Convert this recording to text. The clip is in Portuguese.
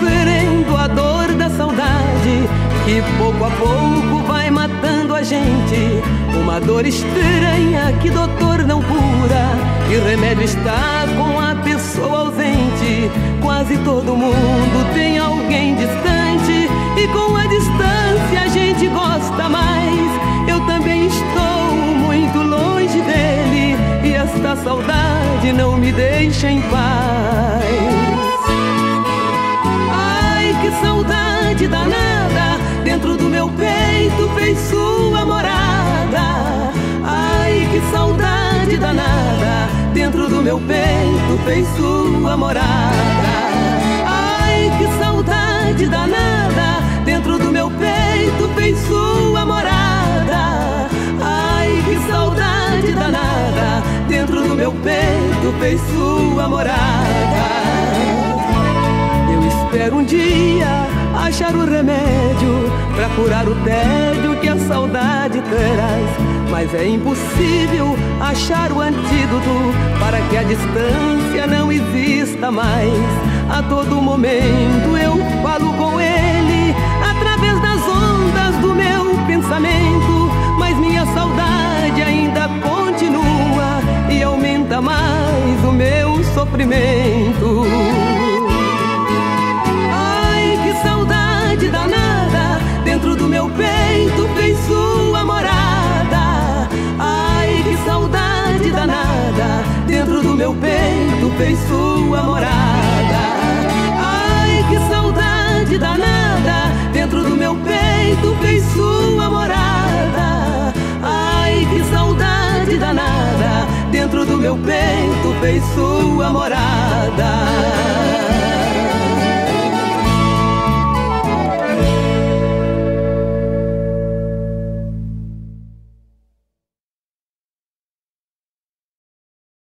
sofrendo a dor da saudade que pouco a pouco vai matando a gente. Uma dor estranha que doutor não cura e remédio está com a pessoa ausente. Quase todo mundo tem alguém distante e com a distância a gente gosta mais. Eu também estou muito longe dele e esta saudade não me deixa em paz. Que saudade danada dentro do meu peito fez sua morada. Ai, que saudade danada dentro do meu peito fez sua morada. Ai, que saudade danada dentro do meu peito fez sua morada. Ai, que saudade danada dentro do meu peito fez sua morada. Achar o remédio para curar o tédio que a saudade traz. Mas é impossível achar o antídoto para que a distância não exista mais. A todo momento eu falo com ele através das ondas do meu pensamento, mas minha saudade ainda continua e aumenta mais o meu sofrimento. Meu peito fez sua morada. Ai, que saudade danada, dentro do meu peito fez sua morada. Ai, que saudade danada, dentro do meu peito fez sua morada.